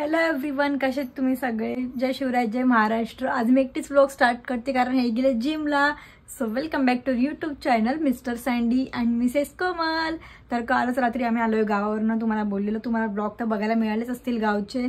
Hello everyone कसे आहेत तुम्ही सगळे? जय शिवराज जय महाराष्ट्र. आज मी एकटीच ब्लॉग स्टार्ट करते कारण हे गेले जिमला so welcome back to YouTube channel Mr Sandy and Mrs Komal तर कालच रात्री आम्ही आलोय गावावरनं. तुम्हाला बोललेलो तुम्हाला ब्लॉग तर बघायला मिळालेच असतील गावचे.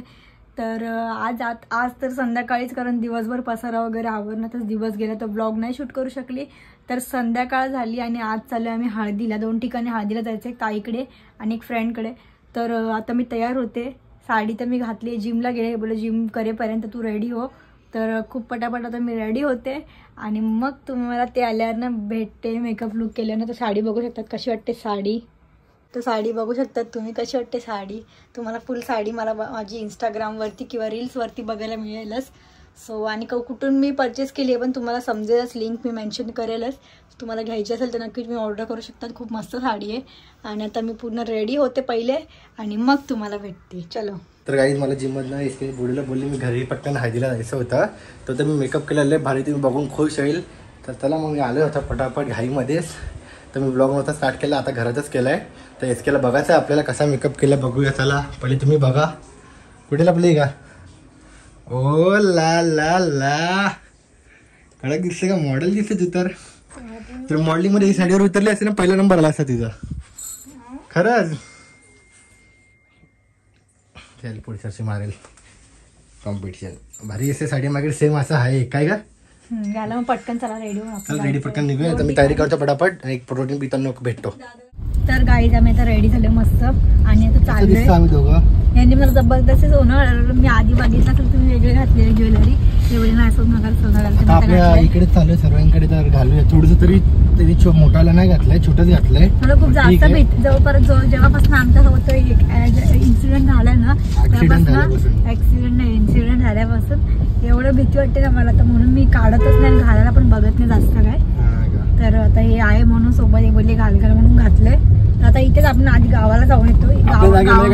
तर आज आत आज तर संध्याकाळीच कारण दिवसभर पसारा वगैरे आवरण्यातच दिवस गेला तर ब्लॉग नाही शूट करू शकली. तर संध्याकाळ झाली आणि आज चालू आम्ही हळदीला. दोन ठिकाणी हळदीला जायचं एक ताईकडे आणि एक फ्रेंडकडे तर आता मी तयार होते. साडी तर मी घातली जिमला गेले बोले जिम करेपर्यंत तू रेडी हो. तर खूप पटापट आता मी रेडी होते. आणि मग तुम्हाला ते आल्यावर ना भेटते मेकअप लुक केल्यानं तर साडी बघू शकतात कशी वाटते साडी. तर साडी बघू शकतात तुम्ही कशी वाटते साडी. तुम्हाला फुल साडी मला माझी इंस्टाग्रामवरती किंवा रील्सवरती बघायला मिळेलच. सो आणि क- कुठून मी परचेस केली आहे पण तुम्हाला समजेलच लिंक मी मेन्शन करेलच. तुम्हाला घ्यायची असेल तर नक्कीच तुम्ही ऑर्डर करू शकता. खूप मस्त साडी आहे. आणि आता मी पूर्ण रेडी होते पहिले आणि मग तुम्हाला भेटते. चलो. तर काही मला जिममधनं एसके बुडीला बोलली मी घरी पटकन हळदीला जायचं होतं. तर ते मी मेकअप केलेलं आहे. भारी तुम्ही बघून खुश होईल. तर चला मग मी आलो होता पटापट घाईमध्येच. तर मी ब्लॉग नव्हता स्टार्ट केला आता घरातच केला आहे तर एस केला बघायचं आहे आपल्याला कसा मेकअप केला बघूया चला. पहिले तुम्ही बघा. कुठे लपली का ओ ला ला ला कडक दिसते का मॉडेल दिसते तू तर तर मॉडेलिंगमध्ये ही साडीवर उतरली असते ना पहिला नंबर आला असता तिचा खरंच चल पुढच्या मारेल कॉम्पिटिशन भारी असते साडी मागे सेम असं आहे काय का हम्म, याला मग पटकन चला रेडी चल रेडी पटकन निघूया तर मी तयारी करतो पटापट आणि एक प्रोटीन पिताना भेटतो तर गाईज आम्ही आता रेडी झाले मस्त आणि आता चाललोय दिसतं आम्ही दोघं यांनी मला जबरदस्त सोनं मी आधी बघितलं तर तुम्ही वेगळे घातलेली ज्वेलरी. एवढी नाही सोनं आता आपल्या इकडे चालू सर्वांकडे तर घालूया. थोडस तरी तरी मोठाला नाही घातलंय छोटच घातलंय. मला खूप जास्त. भेट जवळपास जेव्हापासून आमचा होतो इन्सिडेंट झालाय ना झाल्यापासून. ऍक्सिडेंट नाही इन्सिडेंट झाल्यापासून. एवढं भीती वाटते ना मला तर म्हणून मी काढतच नाही घालायला पण बघत नाही जास्त काय? तर आता हे आहे म्हणून सोबत एक बोलले घाल घाल म्हणून घातलंय. आता इथेच आपण आधी गावाला जाऊन येतो.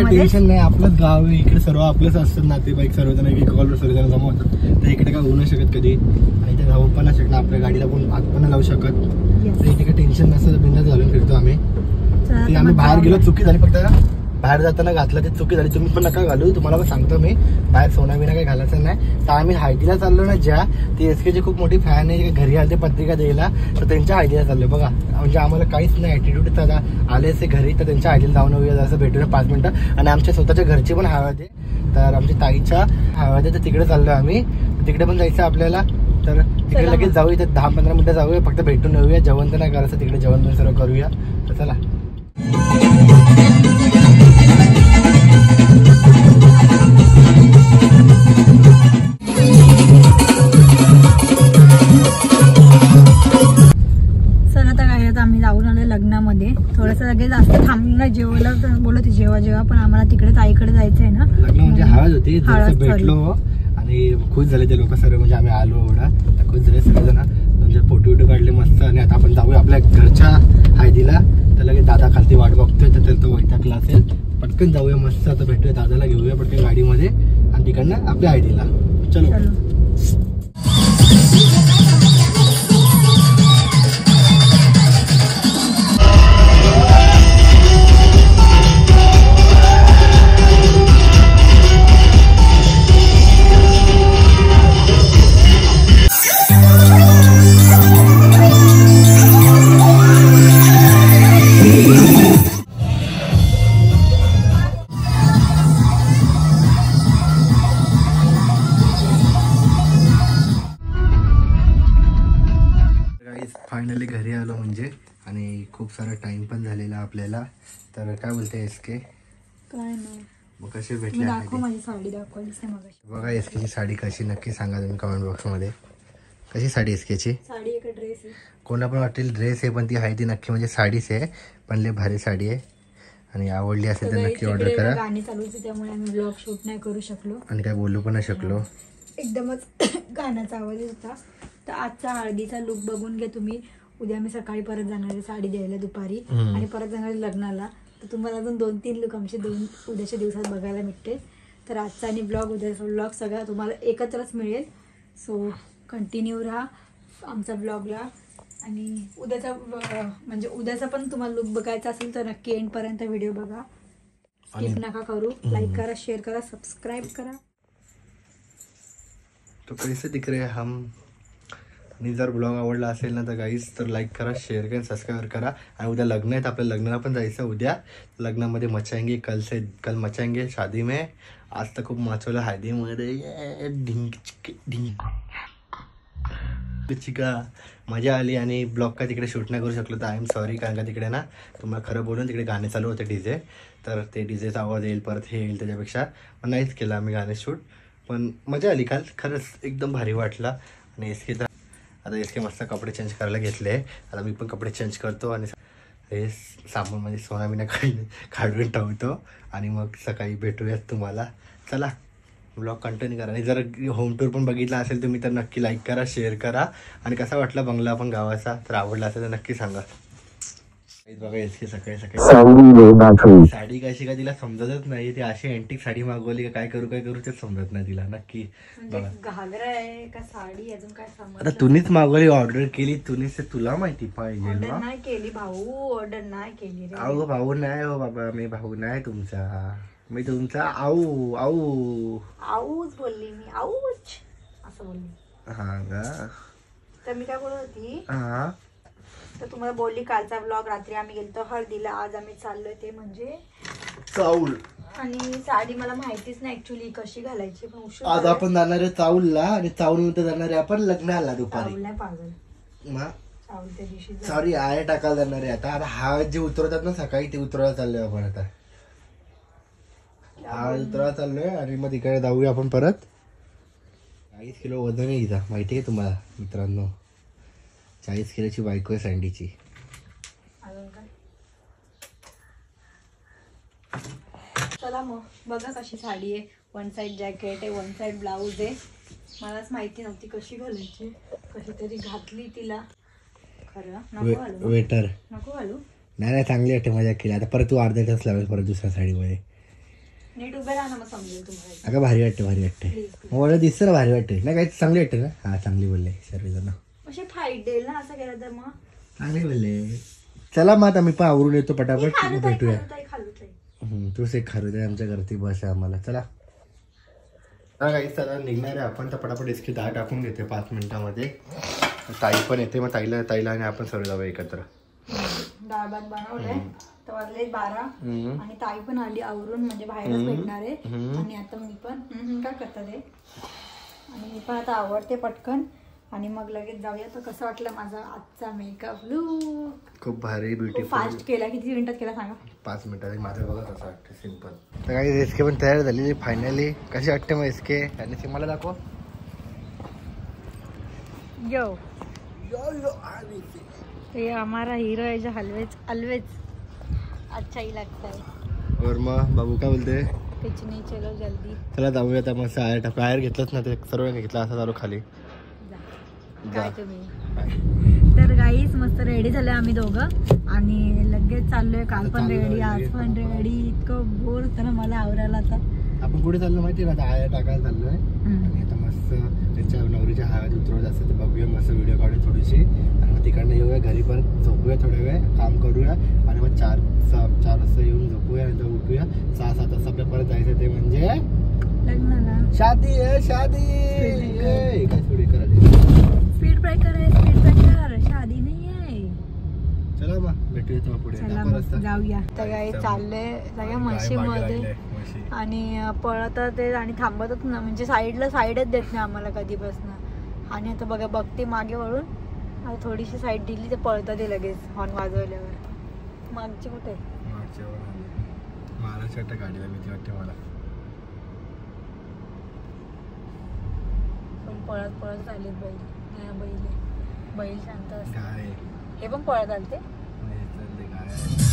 टेन्शन नाही. आपलंच गाव आहे. इकडे सर्व आपलंच असतात नातेवाईक सर्वजण एक कॉल सर्वजण जमा होतात तर इकडे काय होऊ नाही शकत कधी. आणि इथे राहू पण नाही शकणार आपल्या गाडीला पण आत पण लावू शकत. तर इथे काही टेन्शन नसतं. बिंदास घालून फिरतो आम्ही. ते आम्ही बाहेर गेलो. चुकी झाली फक्त. बाहेर जाताना घातलं ते चुकी झाली. तुम्ही पण नका घालू. तुम्हाला पण सांगतो मी. बाहेर सोना बिना काही घालायचं नाही. तर आम्ही हळदीला चाललो ना ज्या ती एस ची खूप मोठी फॅन आहे घरी आले पत्रिका द्यायला. तर त्यांच्या हळदीला चाललो बघा म्हणजे आम्हाला काहीच नाही. ॲटिट्यूड आता आले असे घरी तर त्यांच्या हळदीला जाऊन येऊया. असं भेटूया पाच मिनिटं. आणि आमच्या स्वतःच्या घरची पण हळद आहे. तर आमच्या ताईच्या हळद आहे. तर तिकडे चाललो आम्ही. तिकडे पण जायचं आपल्याला. तर तिकडे लगेच. जाऊया. तर दहा पंधरा मिनिटं जाऊया. फक्त भेटून येऊया. जेवण तर नाही करायचं. तिकडे जेवण पण सर्व करूया. तर चला. लग्नामध्ये. थोडंसं लगेच जास्त थांबलो नाही तर बोलत जेव्हा जेव्हा पण आम्हाला तिकडे ताईकडे जायचं आहे ना. लग्न म्हणजे हळद होती भेटलो आणि खुश झाले ते लोक सर्व म्हणजे आम्ही आलो एवढा. खुश झाले दोन चार फोटो विटो काढले मस्त आणि आता आपण जाऊया आपल्या घरच्या हळदीला तर लगेच दादा खालती वाट बघतोय तर त्यांचा वैतागला असेल. पटकन जाऊया मस्त आता भेटूया दादाला घेऊया पटकन गाडीमध्ये आणि तिकडनं आपल्या आयडीला चलो. चलो. फायनली घरी आलो म्हणजे. आणि खूप सारा टाइम पण झालेला आपल्याला. तर काय बोलते एस के काय नाही. मग कसे भेटले दाखव? माझी साडी बघा एस केची साडी कशी नक्की सांगा तुम्ही कमेंट बॉक्समध्ये कशी साडी एस केची साडी एक ड्रेस आहे. कोणा पण वाटेल ड्रेस आहे पण ती आहे ती नक्की म्हणजे साडीच आहे. पण लय भारी साडी आहे. आणि आवडली असेल तर नक्की ऑर्डर करा. गाणी चालू होती त्यामुळे आम्ही ब्लॉग शूट नाही करू शकलो. आणि काय बोलू पण नाही शकलो. एकदमच गाण्याचा आवाज होता. तर आजचा हळदीचा लुक बघून घ्या तुम्ही. उद्या मी सकाळी परत जाणार आहे साडी द्यायला दुपारी. आणि परत जाणार आहे लग्नाला. तर तुम्हाला अजून दोन तीन लुक आमचे दोन उद्याच्या दिवसात बघायला मिळते तर आजचा आणि ब्लॉग उद्याचा ब्लॉग सगळा तुम्हाला एकत्रच मिळेल. सो कंटिन्यू राहा आमचा ब्लॉगला आणि उद्याचा म्हणजे उद्याचा पण तुम्हाला लुक बघायचा असेल तर नक्की एंडपर्यंत व्हिडिओ बघा. स्किप नका करू. लाईक करा शेअर करा सबस्क्राईब करा. तो कैसे दिख रहे हम? आणि जर ब्लॉग आवडला असेल ना तर गाईज तर लाईक करा शेअर करा सबस्क्राईब करा. आणि उद्या लग्न आहेत आपल्या लग्नाला पण जायचं उद्या. लग्नामध्ये मचाएंगे कल से कल मचाएंगे शादी में. आज तर खूप मचवलं हळदीमध्ये. ये, ढिंग ढिंग चिका मजा आली आणि ब्लॉग का तिकडे शूट नाही करू शकलो तर आय एम सॉरी कारण का तिकडे ना तुम्हाला खरं बोलून तिकडे गाणे चालू होते डीजे तर ते डीजेचा आवाज येईल परत हे येईल त्याच्यापेक्षा. पण नाहीच केलं आम्ही गाणे शूट. पण मजा आली काल खरंच एकदम भारी वाटला. आणि एस तर आता एस के मस्त कपडे चेंज करायला घेतले. आता मी पण कपडे चेंज करतो आणि हे साबण म्हणजे सोना बिना काढून काढून ठेवतो. आणि मग सकाळी भेटूयात तुम्हाला. चला ब्लॉग कंटिन्यू करा. आणि जर होम टूर पण बघितला असेल तुम्ही तर नक्की लाईक करा शेअर करा. आणि कसा वाटला बंगला पण गावाचा? तर आवडला असेल तर नक्की सांगा. बघा एस के सकाळी सकाळी साडी कशी का तिला समजतच नाही ती अशी अँटिक साडी मागवली का काय करू काय करू तेच समजत नाही तिला नक्की. म्हणजे आता तुम्हीच मागवली ऑर्डर केली तुम्हीच ते तुला माहिती पाहिजे नाही केली भाऊ ऑर्डर नाही केली रे. अहो भाऊ नाही हो बाबा मी भाऊ नाही तुमचा. मी तुमचा आऊ आऊ. आऊच बोलली मी आऊच असं बोलली. हा का? तर मी काय बोलत होती? हा. तर तुम्हाला बोलली कालचा ब्लॉग रात्री आम्ही गेलतो हळदीला आज आम्ही चाललोय ते म्हणजे चाऊल. आणि साडी मला माहितीच नाही ऍक्च्युली कशी घालायची पण उशीर आज झाला. आपण जाणार आहे चाऊलला आणि चाऊल नंतर जाणार आहे आपण लग्नाला दुपारी. चावल नाही पागल. मा चावल त्या दिवशी झालं. सॉरी आय टाकायला जाणार आहे आता. आता हा जे उतरवतात ना सकाळी ते उतरवायला चाललोय आपण आता. हा उतरायला चाललोय आणि मग तिकडे जाऊया आपण परत. चाळीस किलो वजन आहे हिचा माहिती आहे तुम्हाला मित्रांनो? चाळीस किलोची बायको आहे सँडीची. चला मग बघा कशी साडी आहे. वन साइड जॅकेट आहे वन साइड ब्लाऊज आहे. मलाच माहिती नव्हती कशी घालायची. कशी तरी घातली तिला. खरं? नको घालू. वेटर. नको घालू. नाही नाही चांगली वाटते मजा केली आता परत तू अर्धा तास लावेल परत दुसऱ्या साडीमध्ये. नीट उभे राहा ना मग समजेल तुम्हाला. अगं भारी वाटते भारी वाटते. Please, मला दिसतं ना भारी वाटते. नाही काय चांगली वाटते ना? हा चांगली बोलले सर्वजण. फाईट देईल ना असं केलं तर मग. चांगली बोलले. चला मग आता मी पण आवरून येतो मी पटापट खालूत आहे, भेटूया. खालूत आहे, खालूत आहे. हम्म, तूच एक खरं आहे आमच्या घरती बस आहे आम्हाला. चला. हा काही चला निघणार आहे आपण. तर पटापट इसकी दहा टाकून घेते पाच मिनिटामध्ये. ताई पण येते मग ताईला ताईला आणि आपण सर्व जाऊ एकत्र. डाळ भात बनवलंय. तर वाजले बारा. हम्म. आणि ताई पण आली आवरून म्हणजे बाहेरच भेटणार आहे. आणि आता मी पण हम्म, हम्म, काय करतात ते आणि मी पण आता आवडते पटकन. आणि मग लगेच जाऊया. तर कसं वाटलं माझा आजचा मेकअप लुक खूप भारी ब्युटिफुल फास्ट केला. किती मिनिटात केला सांगा? पाच मिनिटात. माझं बघा कसं वाटतं सिंपल तर काही एस के पण तयार झालेली फायनली कशी वाटते मग एस के आणि ती मला दाखव. यो ये हमारा हीरो है जो हलवेज अलवेज अच्छा ही लगता है और मग बाबू काय बोलते? कुछ नहीं चलो जल्दी. चला जाऊया आता मग घेतलंच ना ते सर्व घेतलं असं चालू खाली. काय तुम्ही? तर गाईच मस्त रेडी झाले आम्ही दोघं. आणि लगेच चाललोय काल पण रेडी आज. पण रेडी इतकं बोर होतं ना मला आवरायला आता. आपण कुठे चाललो माहिती आता आया टाकायला चाललोय. आणि आता मस्त त्यांच्या नवरीच्या हळद उतरवत असतं बघूया मस्त व्हिडिओ काढू थोडीशी. आणि मग तिकडनं येऊया घरी परत झोपूया थोड्या वेळ काम करूया. आणि मग चार चार वाजता येऊन झोपूया नंतर उठूया. सहा सात वाजता आपल्या परत जायचं ते म्हणजे लग्नाला. शादी आहे शादी! काय थोडी करायची ब्रेकर आहे स्पीड ब्रेकर शादी नाही आहे चला भेटूया पुढे. जाऊया. तर काही सगळ्या म्हशीमध्ये. आणि अं, पळतात ते आणि थांबतच ना म्हणजे साईडला साईडच देत नाही आम्हाला कधीपासून. आणि आता बघा बघते मागे वळून. थोडीशी साईड दिली तर पळतात ते लगेच हॉर्न वाजवल्यावर. मागची कुठे? गाडीला भीती वाटते मला. पळत पळत आलेत बैल नाही बैल. आहे. बैल शांत असतात गाय. हे पण पळत आले ते नाही, इथलं गाय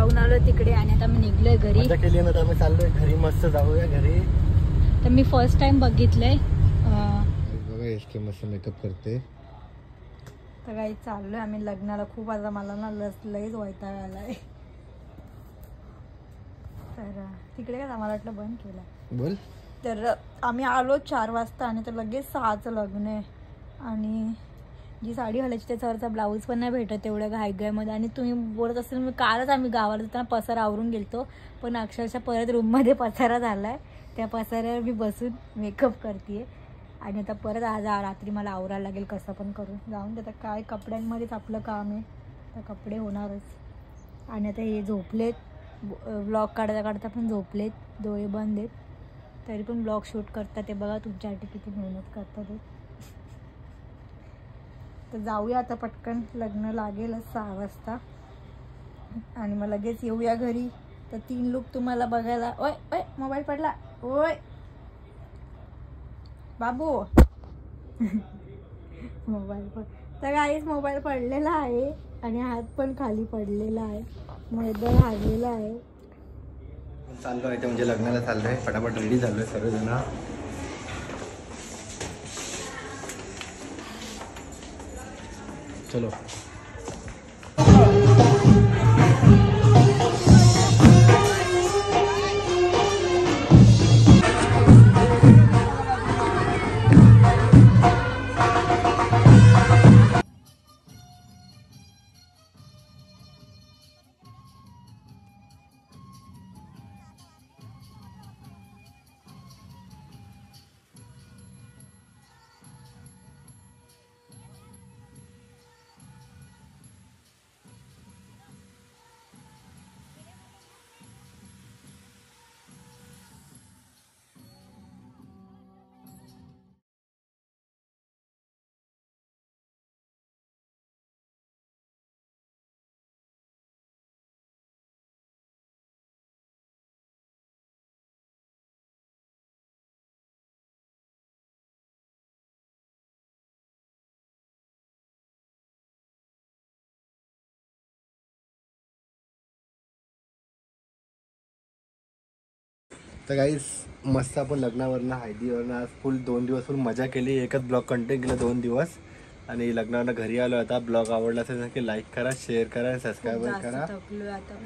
जाऊन आलो तिकडे आणि आता आम्ही निघलोय घरी. केली ना तर आम्ही चाललोय घरी मस्त जाऊया घरी. तर मी फर्स्ट टाइम बघितलंय. बघा मस्त मेकअप करते. तर काही चाललोय आम्ही लग्नाला खूप आता मला ना लस लईच वैताग आलाय. तर तिकडे काय आम्हाला वाटलं बंद केलं बोल. तर आम्ही आलो चार वाजता आणि तर लगेच सहाचं लग्न आहे. आणि जी साडी घालायची त्याच्यावरचा ब्लाऊज पण नाही भेटत तेवढ्या घाईघाईमध्ये आणि तुम्ही बोलत असेल मी कालच आम्ही गावाला जाताना पसारा आवरून गेलतो. पण अक्षरशः परत रूममध्ये पसारा झाला आहे त्या पसाऱ्यावर मी बसून मेकअप करते आणि आता परत आज रात्री मला आवरायला लागेल कसं पण करून. जाऊन देता आता काय कपड्यांमध्येच आपलं काम आहे. तर कपडे होणारच. आणि आता हे झोपलेत. ब्लॉग काढता काढता पण झोपलेत. डोळे बंद आहेत. तरी पण ब्लॉग शूट करतात ते बघा. तुमच्यासाठी किती मेहनत करतात ते. तर जाऊया आता पटकन. लग्न लागेलच सहा वाजता. आणि मग लगेच येऊया घरी. तर तीन लुक तुम्हाला बघायला ओय ओय मोबाईल पडला. ओय. बाबू. मोबाईल पड तर काहीच मोबाईल पडलेला आहे. आणि हात पण खाली पडलेला आहे. मैदान हारलेला आहे. चाललो आहे ते म्हणजे लग्नाला चाललोय. फटाफट रेडी झालोय सर्वजण चलो. तर काहीच मस्त आपण लग्नावरनं हळदीवरनं आज फुल दोन दिवस फुल मजा केली. एकच ब्लॉग कंटेंट केलं दोन दिवस. आणि लग्नावरनं घरी आलो. आता ब्लॉग आवडला असेल नक्की लाईक करा शेअर करा सबस्क्राईब करा.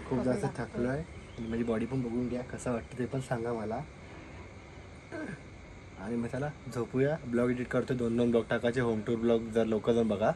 खूप जास्त. थकलो आहे आणि माझी बॉडी पण बघून घ्या कसं वाटतं ते पण सांगा मला. आणि मग चला झोपूया. ब्लॉग एडिट करतो दोन दोन ब्लॉग टाकायचे. होम टूर ब्लॉग जर लोक जाऊन बघा.